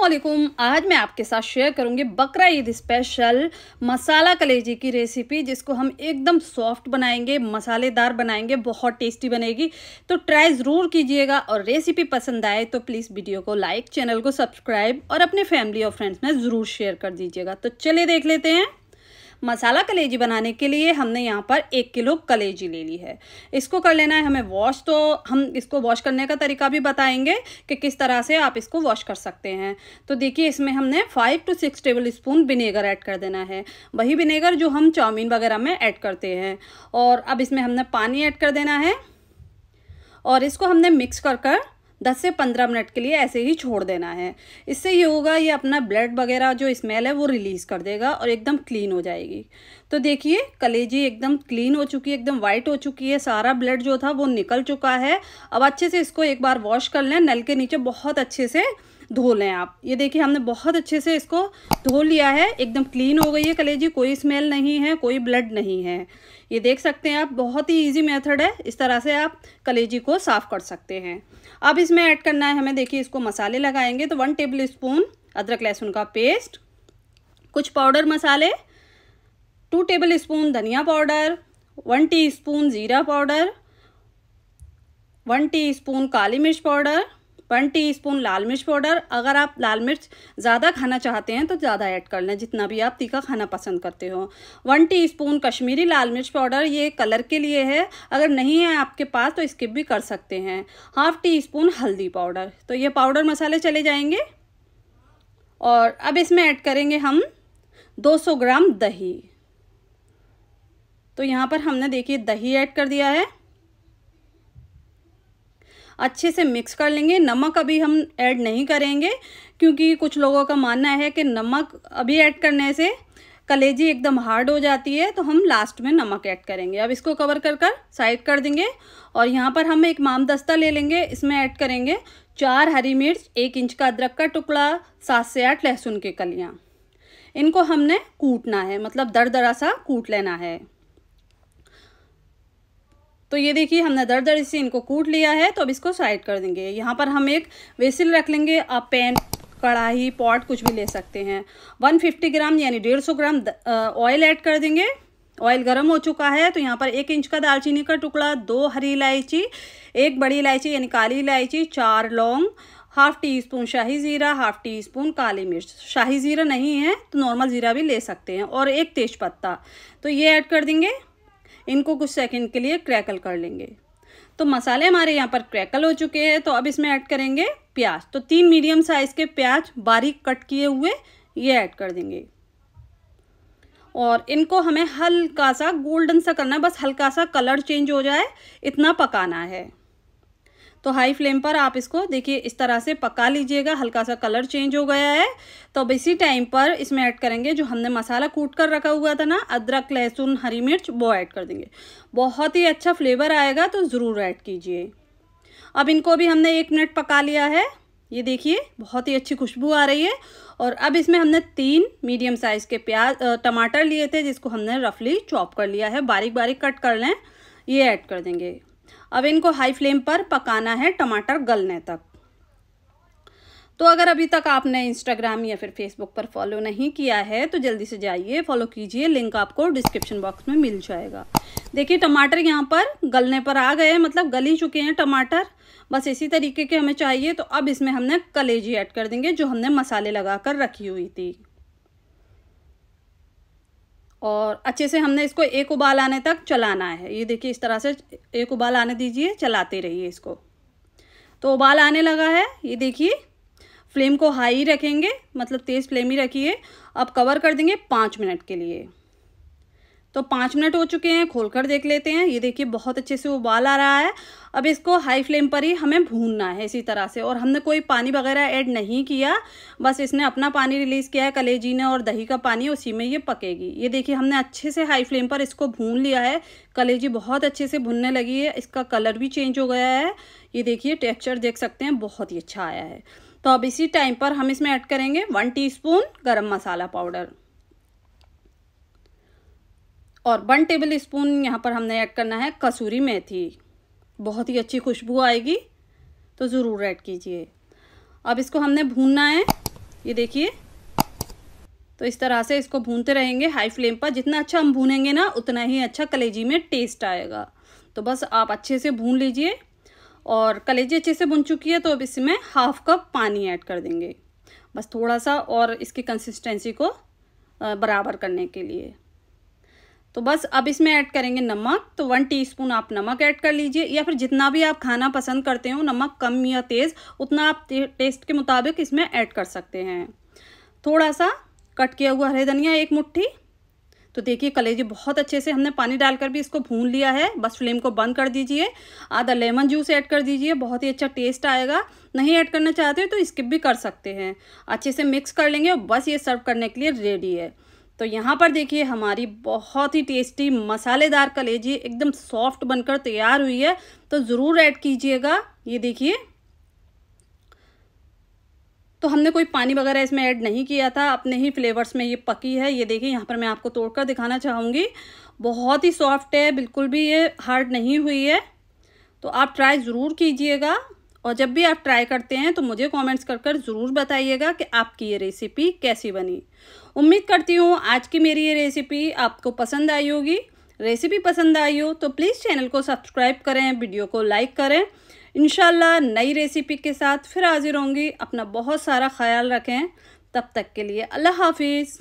वालेकुम आज मैं आपके साथ शेयर करूँगी बकरा ईद स्पेशल मसाला कलेजी की रेसिपी जिसको हम एकदम सॉफ्ट बनाएँगे, मसालेदार बनाएँगे, बहुत टेस्टी बनेगी। तो ट्राई ज़रूर कीजिएगा और रेसिपी पसंद आए तो प्लीज़ वीडियो को लाइक चैनल को सब्सक्राइब और अपने फैमिली और फ्रेंड्स में ज़रूर शेयर कर दीजिएगा। तो चलिए देख लेते हैं। मसाला कलेजी बनाने के लिए हमने यहाँ पर एक किलो कलेजी ले ली है। इसको कर लेना है हमें वॉश तो हम इसको वॉश करने का तरीका भी बताएँगे कि किस तरह से आप इसको वॉश कर सकते हैं। तो देखिए, इसमें हमने five two six tablespoon vinegar add कर देना है। वही विनेगर जो हम चाउमीन वगैरह में ऐड करते हैं। और अब इसमें हमने पानी ऐड कर देना है। और इसको हमने मिक्स कर कर दस से पंद्रह मिनट के लिए ऐसे ही छोड़ देना है। इससे ये होगा, ये अपना ब्लड वगैरह जो स्मेल है, वो रिलीज़ कर देगा और एकदम क्लीन हो जाएगी। तो देखिए कलेजी एकदम क्लीन हो चुकी है, एकदम वाइट हो चुकी है, सारा ब्लड जो था वो निकल चुका है। अब अच्छे से इसको एक बार वॉश कर लें, नल के नीचे बहुत अच्छे से धो लें आप। ये देखिए, हमने बहुत अच्छे से इसको धो लिया है। एकदम क्लीन हो गई है कलेजी। कोई स्मेल नहीं है, कोई ब्लड नहीं है। ये देख सकते हैं आप, बहुत ही इजी मेथड है। इस तरह से आप कलेजी को साफ़ कर सकते हैं। अब इसमें ऐड करना है हमें। देखिए, इसको मसाले लगाएँगे तो वन टेबल स्पून अदरक लहसुन का पेस्ट कुछ पाउडर मसाले टू टेबल स्पून धनिया पाउडर वन टी स्पून ज़ीरा पाउडर वन टी स्पून काली मिर्च पाउडर वन टी स्पून लाल मिर्च पाउडर। अगर आप लाल मिर्च ज़्यादा खाना चाहते हैं तो ज़्यादा ऐड कर लें, जितना भी आप तीखा खाना पसंद करते हो। वन टी स्पून कश्मीरी लाल मिर्च पाउडर, ये कलर के लिए है। अगर नहीं है आपके पास तो स्किप भी कर सकते हैं। हाफ़ टी स्पून हल्दी पाउडर। तो ये पाउडर मसाले चले जाएँगे। और अब इसमें ऐड करेंगे हम 200 ग्राम दही। तो यहाँ पर हमने देखिए दही ऐड कर दिया है। अच्छे से मिक्स कर लेंगे। नमक अभी हम ऐड नहीं करेंगे, क्योंकि कुछ लोगों का मानना है कि नमक अभी ऐड करने से कलेजी एकदम हार्ड हो जाती है तो हम लास्ट में नमक ऐड करेंगे। अब इसको कवर कर कर साइड कर देंगे और यहाँ पर हम एक माम दस्ता ले लेंगे। इसमें ऐड करेंगे चार हरी मिर्च, एक इंच का अदरक का टुकड़ा, सात से आठ लहसुन के कलियाँ। इनको हमने कूटना है मतलब दर दरा सा कूट लेना है। तो ये देखिए, हमने दर दर से इनको कूट लिया है तो अब इसको साइड कर देंगे। यहाँ पर हम एक वेसिल रख लेंगे, आप पैन कढ़ाई पॉट कुछ भी ले सकते हैं। 150 ग्राम, यानी 150 ग्राम ऑयल ऐड कर देंगे। ऑयल गर्म हो चुका है तो यहाँ पर एक इंच का दालचीनी का टुकड़ा, दो हरी इलायची, एक बड़ी इलायची, यानी काली इलायची, चार लौंग हाफ़ टी स्पून शाही ज़ीरा हाफ़ टी स्पून काली मिर्च। शाही ज़ीरा नहीं है तो नॉर्मल ज़ीरा भी ले सकते हैं, और एक तेज पत्ता। तो ये ऐड कर देंगे। इनको कुछ सेकंड के लिए क्रैकल कर लेंगे। तो मसाले हमारे यहाँ पर क्रैकल हो चुके हैं तो अब इसमें ऐड करेंगे प्याज। तो तीन मीडियम साइज़ के प्याज बारीक कट किए हुए, ये ऐड कर देंगे। और इनको हमें हल्का सा गोल्डन सा करना है, बस हल्का सा कलर चेंज हो जाए, इतना पकाना है। तो हाई फ्लेम पर आप इसको देखिए, इस तरह से पका लीजिएगा, हल्का सा कलर चेंज हो गया है। तो अब इसी टाइम पर इसमें ऐड करेंगे जो हमने मसाला कूट कर रखा हुआ था ना, अदरक, लहसुन, हरी मिर्च, वो ऐड कर देंगे। बहुत ही अच्छा फ्लेवर आएगा तो ज़रूर ऐड कीजिए। अब इनको भी हमने एक मिनट पका लिया है। ये देखिए, बहुत ही अच्छी खुशबू आ रही है। और अब इसमें हमने तीन मीडियम साइज़ के प्याज टमाटर लिए थे, जिसको हमने रफली चॉप कर लिया है। बारीक बारीक कट कर लें, ये ऐड कर देंगे। अब इनको हाई फ्लेम पर पकाना है टमाटर गलने तक। तो अगर अभी तक आपने इंस्टाग्राम या फिर फेसबुक पर फॉलो नहीं किया है तो जल्दी से जाइए फॉलो कीजिए लिंक आपको डिस्क्रिप्शन बॉक्स में मिल जाएगा। देखिए, टमाटर यहाँ पर गलने पर आ गए मतलब गल ही चुके हैं टमाटर। बस इसी तरीके के हमें चाहिए तो अब इसमें हमने कलेजी ऐड कर देंगे, जो हमने मसाले लगा कर रखी हुई थी। और अच्छे से हमने इसको एक उबाल आने तक चलाना है। ये देखिए, इस तरह से एक उबाल आने दीजिए, चलाते रहिए इसको। तो उबाल आने लगा है। ये देखिए, फ्लेम को हाई रखेंगे मतलब तेज़ फ्लेम ही रखिए। अब कवर कर देंगे पाँच मिनट के लिए। तो पाँच मिनट हो चुके हैं खोल कर देख लेते हैं। ये देखिए, बहुत अच्छे से उबाल आ रहा है। अब इसको हाई फ्लेम पर ही हमें भूनना है इसी तरह से। और हमने कोई पानी वगैरह ऐड नहीं किया। बस इसने अपना पानी रिलीज़ किया है कलेजी ने और दही का पानी, उसी में ये पकेगी। ये देखिए, हमने अच्छे से हाई फ्लेम पर इसको भून लिया है। कलेजी बहुत अच्छे से भुनने लगी है। इसका कलर भी चेंज हो गया है। ये देखिए टेक्स्चर देख सकते हैं, बहुत ही अच्छा आया है। तो अब इसी टाइम पर हम इसमें ऐड करेंगे one teaspoon garam masala powder और वन टेबल स्पून यहाँ पर हमने ऐड करना है कसूरी मेथी। बहुत ही अच्छी खुशबू आएगी तो ज़रूर ऐड कीजिए। अब इसको हमने भूनना है, ये देखिए। तो इस तरह से इसको भूनते रहेंगे हाई फ्लेम पर। जितना अच्छा हम भूनेंगे ना, उतना ही अच्छा कलेजी में टेस्ट आएगा। तो बस आप अच्छे से भून लीजिए, और कलेजी अच्छे से भुन चुकी है तो अब इसमें हाफ़ कप पानी ऐड कर देंगे। बस थोड़ा सा और इसकी कंसिस्टेंसी को बराबर करने के लिए। तो बस अब इसमें ऐड करेंगे नमक तो वन टीस्पून आप नमक ऐड कर लीजिए, या फिर जितना भी आप खाना पसंद करते हो, नमक कम या तेज़, उतना आप टेस्ट के मुताबिक इसमें ऐड कर सकते हैं। थोड़ा सा कट किया हुआ हरे धनिया, एक मुट्ठी। तो देखिए कलेजी बहुत अच्छे से हमने पानी डालकर भी इसको भून लिया है। बस फ्लेम को बंद कर दीजिए। आधा लेमन जूस ऐड कर दीजिए, बहुत ही अच्छा टेस्ट आएगा। नहीं ऐड करना चाहते तो स्किप भी कर सकते हैं। अच्छे से मिक्स कर लेंगे और बस ये सर्व करने के लिए रेडी है। तो यहाँ पर देखिए हमारी बहुत ही टेस्टी मसालेदार कलेजी एकदम सॉफ्ट बनकर तैयार हुई है। तो ज़रूर ऐड कीजिएगा। ये देखिए। तो हमने कोई पानी वगैरह इसमें ऐड नहीं किया था। अपने ही फ्लेवर्स में ये पकी है। ये देखिए, यहाँ पर मैं आपको तोड़कर दिखाना चाहूँगी। बहुत ही सॉफ्ट है, बिल्कुल भी ये हार्ड नहीं हुई है। तो आप ट्राई ज़रूर कीजिएगा। और जब भी आप ट्राई करते हैं तो मुझे कमेंट्स कर कर ज़रूर बताइएगा कि आपकी ये रेसिपी कैसी बनी। उम्मीद करती हूँ आज की मेरी ये रेसिपी आपको पसंद आई होगी। रेसिपी पसंद आई हो तो प्लीज़ चैनल को सब्सक्राइब करें वीडियो को लाइक करें। इनशाला नई रेसिपी के साथ फिर हाजिर होंगी। अपना बहुत सारा ख्याल रखें। तब तक के लिए अल्लाह हाफिज़।